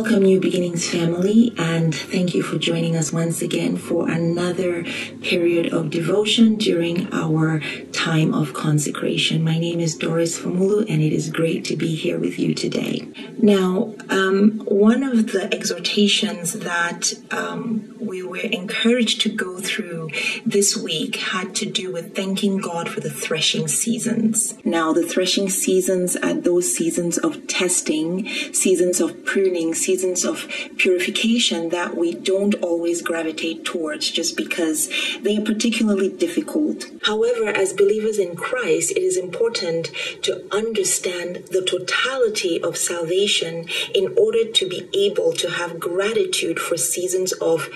Welcome, New Beginnings family, and thank you for joining us once again for another period of devotion during our time of consecration. My name is Doris Formulu, and it is great to be here with you today. Now, um, one of the exhortations that um, we were encouraged to go through this week had to do with thanking God for the threshing seasons. Now, the threshing seasons are those seasons of testing, seasons of pruning, seasons of purification that we don't always gravitate towards just because they are particularly difficult. However, as believers in Christ, it is important to understand the totality of salvation in order to be able to have gratitude for seasons of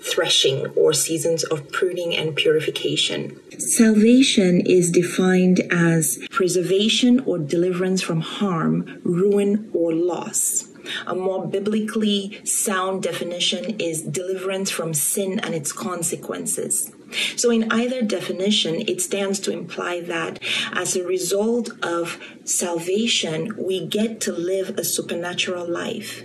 threshing or seasons of pruning and purification. Salvation is defined as preservation or deliverance from harm, ruin, or loss. A more biblically sound definition is deliverance from sin and its consequences. So, in either definition, it stands to imply that as a result of salvation, we get to live a supernatural life.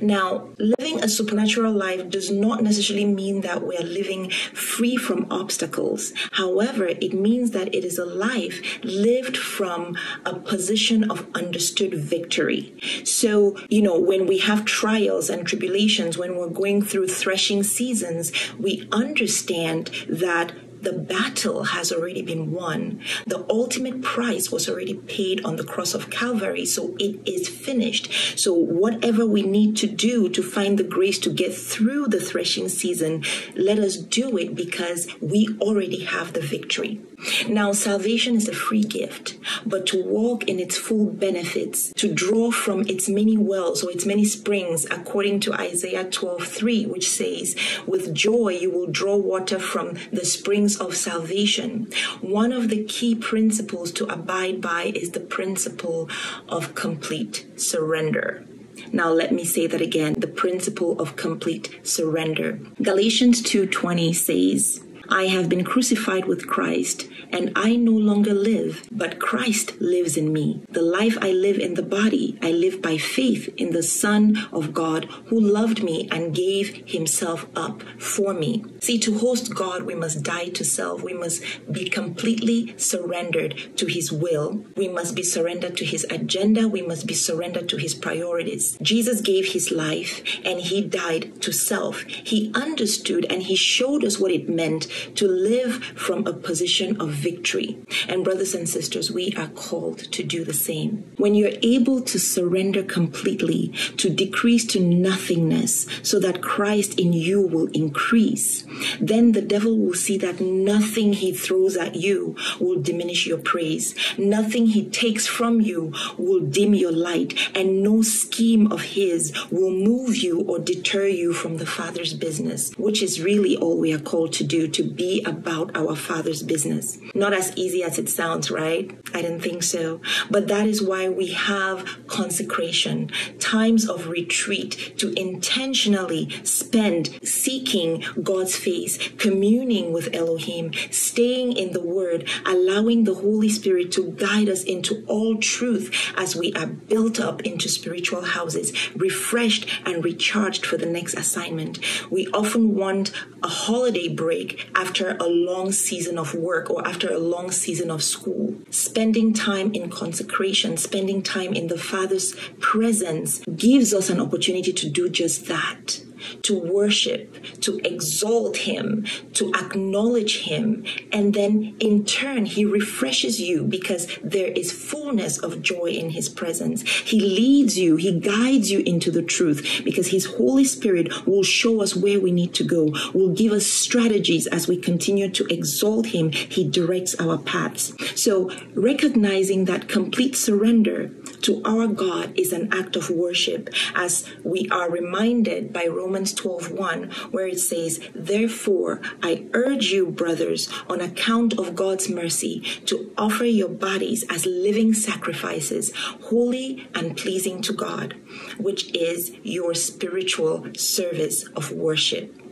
Now, living a supernatural life does not necessarily mean that we are living free from obstacles. However, it means that it is a life lived from a position of understood victory. So, you know, when we have trials and tribulations, when we're going through threshing seasons, we understand that the battle has already been won. The ultimate price was already paid on the cross of Calvary, so it is finished. So, whatever we need to do to find the grace to get through the threshing season, let us do it because we already have the victory. Now, salvation is a free gift, but to walk in its full benefits, to draw from its many wells or its many springs, according to Isaiah 12 3, which says, With joy you will draw water from the springs of salvation. One of the key principles to abide by is the principle of complete surrender. Now let me say that again, the principle of complete surrender. Galatians 2:20 says, I have been crucified with Christ, and I no longer live, but Christ lives in me. The life I live in the body, I live by faith in the Son of God who loved me and gave himself up for me. See, to host God, we must die to self. We must be completely surrendered to his will. We must be surrendered to his agenda. We must be surrendered to his priorities. Jesus gave his life and he died to self. He understood and he showed us what it meant to live from a position of victory. And, brothers and sisters, we are called to do the same. When you're able to surrender completely, to decrease to nothingness, so that Christ in you will increase, then the devil will see that nothing he throws at you will diminish your praise. Nothing he takes from you will dim your light, and no scheme of his will move you or deter you from the Father's business, which is really all we are called to do to be about our Father's business. Not as easy as it sounds, right? I didn't think so. But that is why we have consecration, times of retreat to intentionally spend seeking God's face, communing with Elohim, staying in the Word, allowing the Holy Spirit to guide us into all truth as we are built up into spiritual houses, refreshed and recharged for the next assignment. We often want a holiday break after a long season of work or after a long season of school. Spending time in consecration, spending time in the Father's presence gives us an opportunity to do just that to worship, to exalt Him, to acknowledge Him. And then in turn, He refreshes you because there is fullness of joy in His presence. He leads you, He guides you into the truth because His Holy Spirit will show us where we need to go, will give us strategies as we continue to exalt Him. He directs our paths. So recognizing that complete surrender to our God is an act of worship as we are reminded by Romans 12:1 where it says, "Therefore I urge you, brothers, on account of God's mercy, to offer your bodies as living sacrifices, holy and pleasing to God, which is your spiritual service of worship."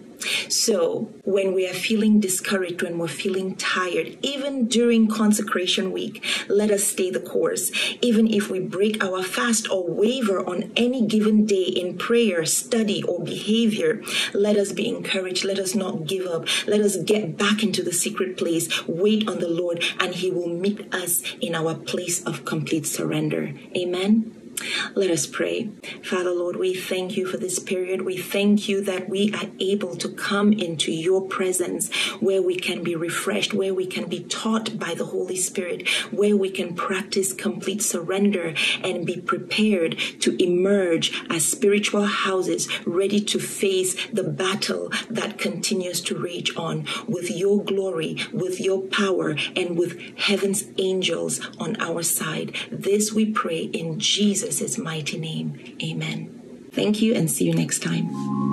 So, when we are feeling discouraged, when we're feeling tired, even during consecration week, let us stay the course. Even if we break our fast or waver on any given day in prayer, study, or behavior, let us be encouraged. Let us not give up. Let us get back into the secret place, wait on the Lord, and He will meet us in our place of complete surrender. Amen. Let us pray. Father, Lord, we thank you for this period. We thank you that we are able to come into your presence where we can be refreshed, where we can be taught by the Holy Spirit, where we can practice complete surrender and be prepared to emerge as spiritual houses ready to face the battle that continues to rage on with your glory, with your power, and with heaven's angels on our side. This we pray in Jesus' mighty name. Amen. Thank you and see you next time.